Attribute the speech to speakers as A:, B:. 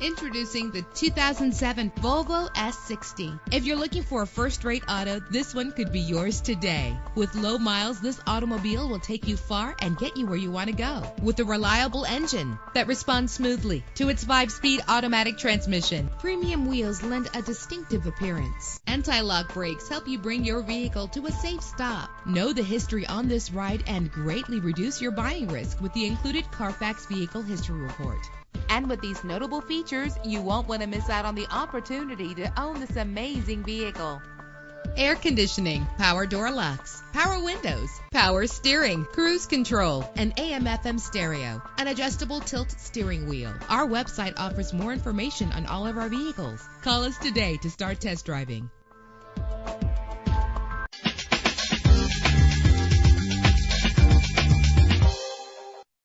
A: Introducing the 2007 Volvo S60. If you're looking for a first-rate auto, this one could be yours today. With low miles, this automobile will take you far and get you where you want to go. With a reliable engine that responds smoothly to its five-speed automatic transmission, premium wheels lend a distinctive appearance. Anti-lock brakes help you bring your vehicle to a safe stop. Know the history on this ride and greatly reduce your buying risk with the included Carfax Vehicle History Report. And with these notable features, you won't want to miss out on the opportunity to own this amazing vehicle. Air conditioning, power door locks, power windows, power steering, cruise control, an AM FM stereo, an adjustable tilt steering wheel. Our website offers more information on all of our vehicles. Call us today to start test driving.